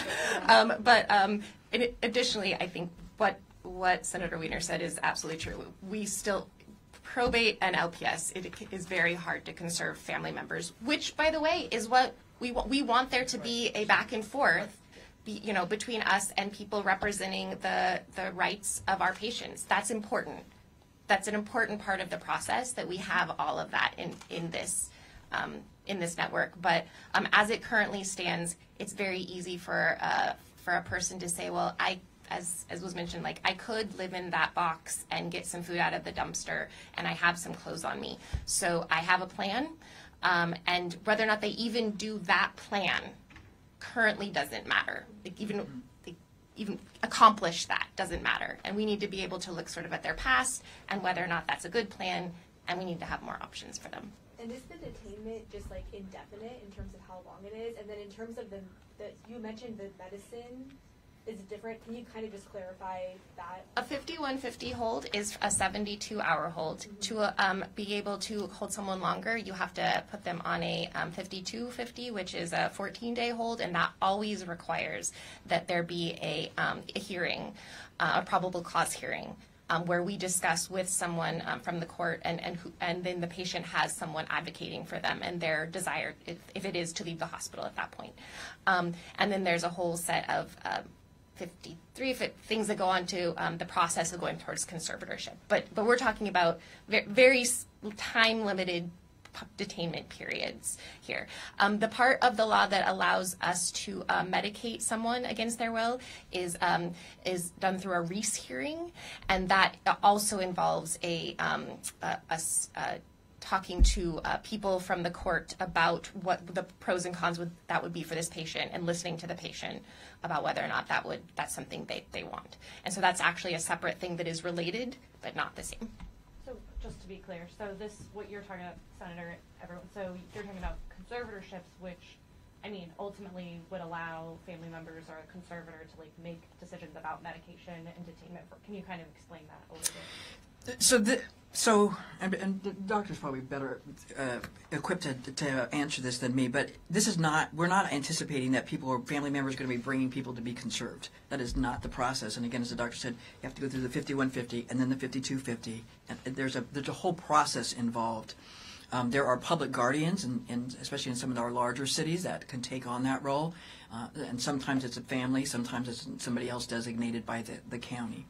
um, but um, it- additionally, I think what what Senator Wiener said is absolutely true. We still probate and LPS, it is very hard to conserve family members, which, by the way, is what we we want there to be a back and forth, be, you know, between us and people representing the the rights of our patients. That's important. That's an important part of the process that we have all of that in in this. Um, in this network, but um, as it currently stands, it's very easy for uh, for a person to say, "Well, I as as was mentioned, like I could live in that box and get some food out of the dumpster, and I have some clothes on me. So I have a plan, um, and whether or not they even do that plan currently doesn't matter. Like even even accomplish that doesn't matter, and we need to be able to look sort of at their past and whether or not that's a good plan, and we need to have more options for them. And is the detainment just like indefinite in terms of how long it is? And then in terms of the, the you mentioned the medicine is different. Can you kind of just clarify that? A 5150 hold is a 72 hour hold. To uh, um, be able to hold someone longer, you have to put them on a um, 5250, which is a 14 day hold, and that always requires that there be a, um, a hearing, uh, a probable cause hearing. Um, where we discuss with someone um, from the court, and and, who, and then the patient has someone advocating for them and their desire, if, if it is to leave the hospital at that point. Um, and then there's a whole set of um, 53 things that go on to um, the process of going towards conservatorship. But but we're talking about very, time limited detainment periods here. Um, the part of the law that allows us to uh, medicate someone against their will is um, is done through a Riese hearing, and that also involves a, um, a, a a talking to uh, people from the court about what the pros and cons would that would be for this patient and listening to the patient about whether or not that would that's something they, they want and so that's actually a separate thing that is related but not the same So just to be clear, so this, what you're talking about, Senator, everyone, so you're talking about conservatorships, which, I mean, ultimately would allow family members or a conservator to like make decisions about medication and detainment. For, can you kind of explain that a little bit? So, the, so, and, and the doctor's probably better uh, equipped to, to answer this than me. But this is not. We're not anticipating that people or family members are going to be bringing people to be conserved. That is not the process. And again, as the doctor said, you have to go through the 5150 and then the 5250, and there's a there's a whole process involved. Um, there are public guardians, and, and especially in some of our larger cities, that can take on that role. Uh, and sometimes it's a family, sometimes it's somebody else designated by the, the county.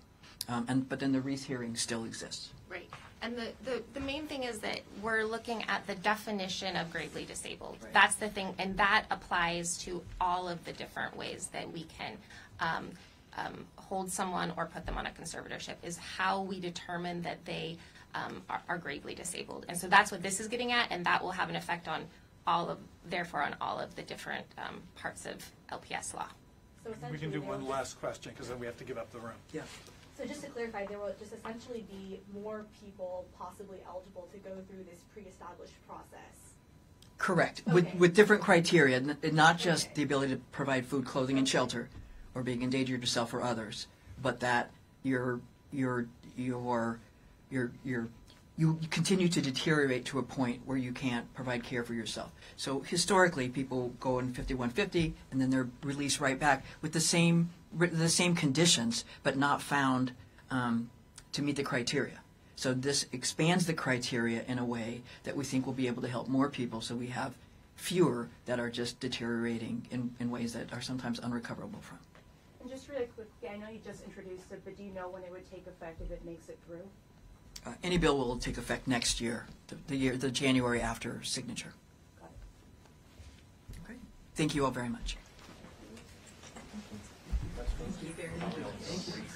Um, and but then the Riese hearing still exists. Right. And the, the, the main thing is that we're looking at the definition of gravely disabled. That's the thing, and that applies to all of the different ways that we can um, um, hold someone or put them on a conservatorship, is how we determine that they um, are, are gravely disabled. And so that's what this is getting at, and that will have an effect on all of, therefore, on all of the different um, parts of LPS law. So We can do one last question, because then we have to give up the room. Yeah. So just to clarify, there will just essentially be more people possibly eligible to go through this pre-established process. Correct, with, Okay. with different criteria, not just Okay. the ability to provide food, clothing, and shelter, or being endangered yourself or others, but that you're, you're, you're, you're, you're, you continue to deteriorate to a point where you can't provide care for yourself. So historically, people go in 5150 and then they're released right back with the same, the same conditions, but not found um, to meet the criteria. So this expands the criteria in a way that we think will be able to help more people so we have fewer that are just deteriorating in, in ways that are sometimes unrecoverable from. And just really quickly, I know you just introduced it, but do you know when it would take effect if it makes it through? Uh, any bill will take effect next year, the, the year, the January after signature. Got it. Okay. Thank you all. Very much. Thank you.